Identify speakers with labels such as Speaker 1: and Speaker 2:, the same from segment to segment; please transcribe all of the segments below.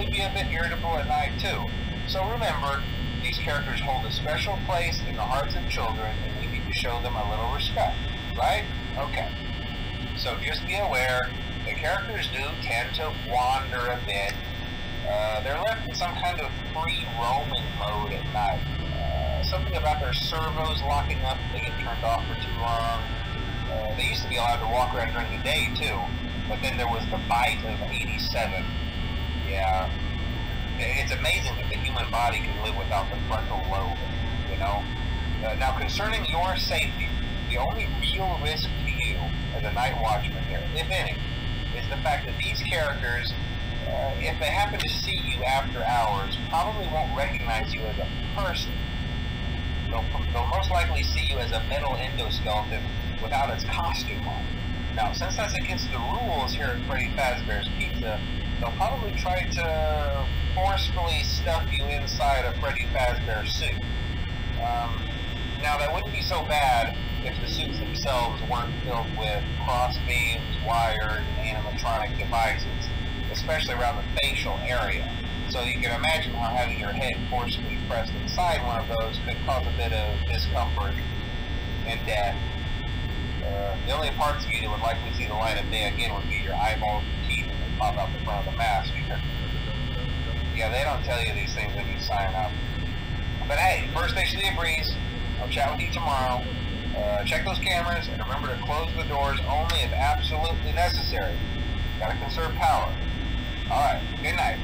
Speaker 1: I'd be a bit irritable at night too. So remember, these characters hold a special place in the hearts of children and we need to show them a little respect, right? Okay. So just be aware, the characters do tend to wander a bit. Uh, they're left in some kind of free roaming mode at night. Uh, something about their servos locking up they get turned off for too long. Uh, they used to be allowed to walk around during the day too, but then there was the bite of 87. Yeah, it's amazing that the human body can live without the frontal lobe, you know? Uh, now, concerning your safety, the only real risk to you as a night watchman here, if any, is the fact that these characters, uh, if they happen to see you after hours, probably won't recognize you as a person. They'll, they'll most likely see you as a metal endoskeleton without its costume on. Now, since that's against the rules here at Freddy Fazbear's Pizza, they'll probably try to forcefully stuff you inside a Freddy Fazbear suit. Um, now, that wouldn't be so bad if the suits themselves weren't filled with cross beams, wires, and animatronic devices, especially around the facial area. So you can imagine how having your head forcibly pressed inside one of those could cause a bit of discomfort and death. Uh, the only parts of you that would likely see the light of day again would be your eyeballs and teeth when they out the front of the mask. yeah, they don't tell you these things when you sign up. But hey, first station of the breeze. I'll chat with you tomorrow. Uh, check those cameras and remember to close the doors only if absolutely necessary. Gotta conserve power. Alright, good night.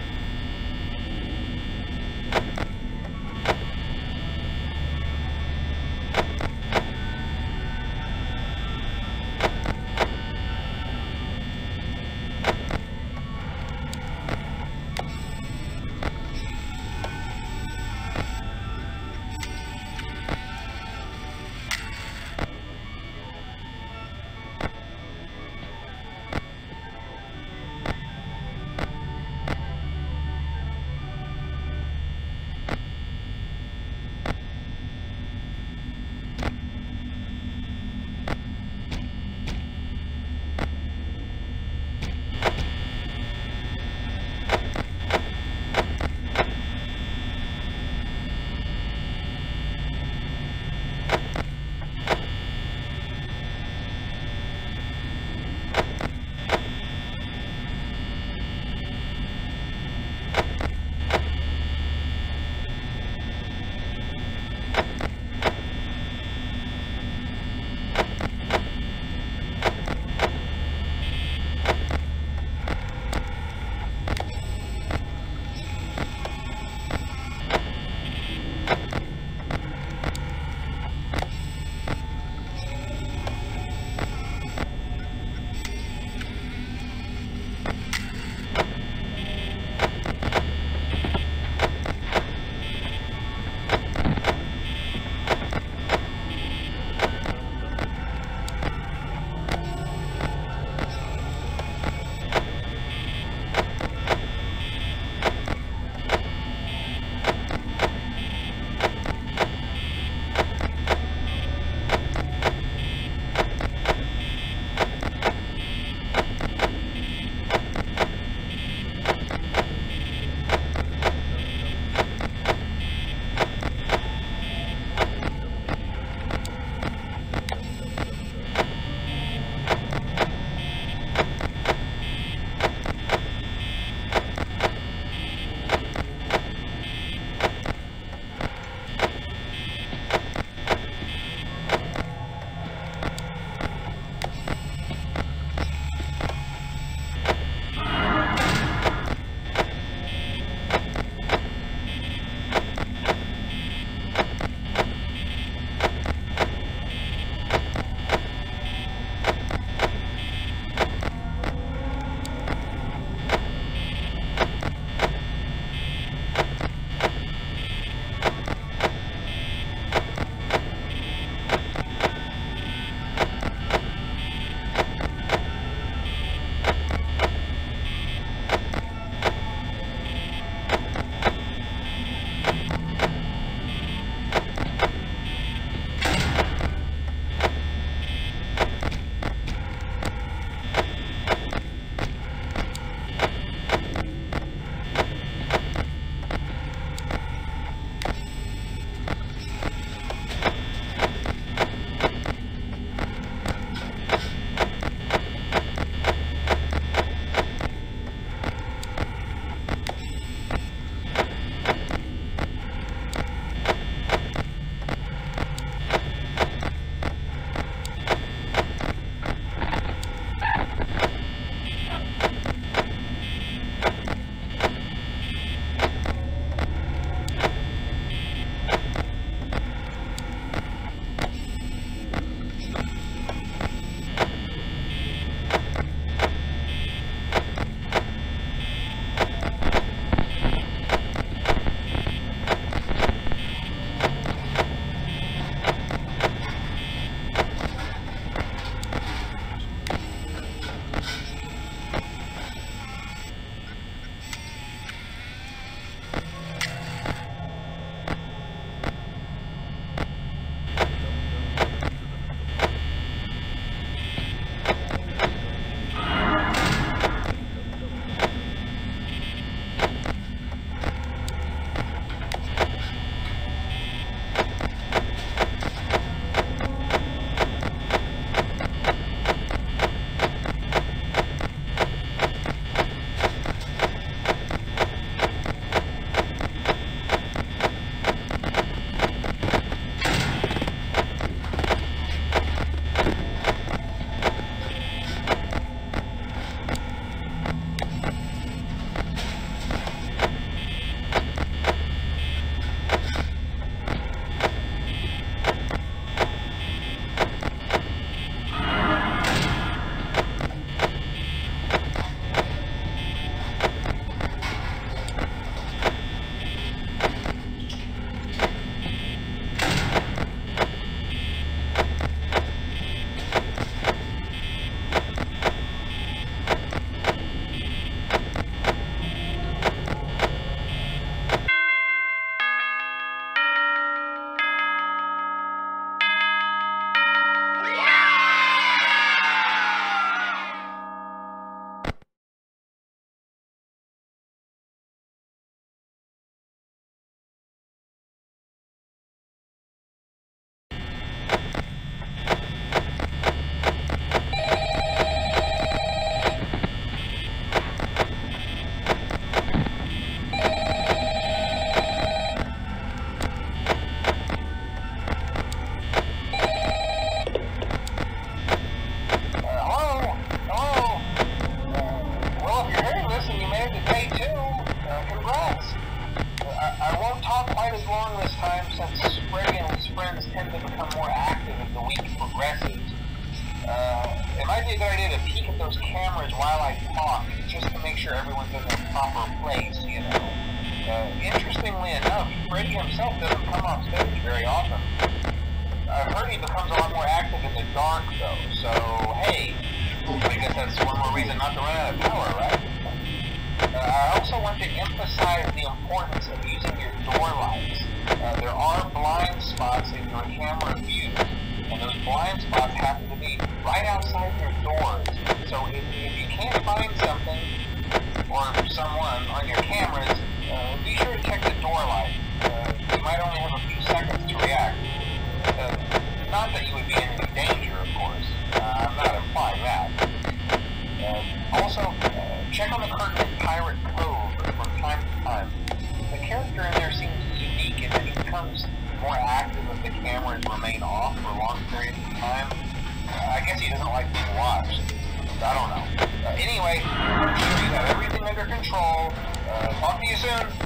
Speaker 1: Uh, I also want to emphasize the importance of using your door lights. Uh, there are blind spots in your camera view, and those blind spots happen to be right outside your doors. So if, if you can't find something or someone on your cameras, uh, be sure to check the door light. Uh, you might only have a few seconds to react. Uh, not that you would be in any danger, of course. Uh, I'm not implying that. Also, check on the curtain in Pirate Cove from time to time. The character in there seems unique and he becomes more active if the cameras remain off for long periods of time. Uh, I guess he doesn't like being watched. I don't know. Uh, anyway, I'm sure you have everything under control. Uh, talk to you soon.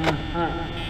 Speaker 2: Mm-hmm.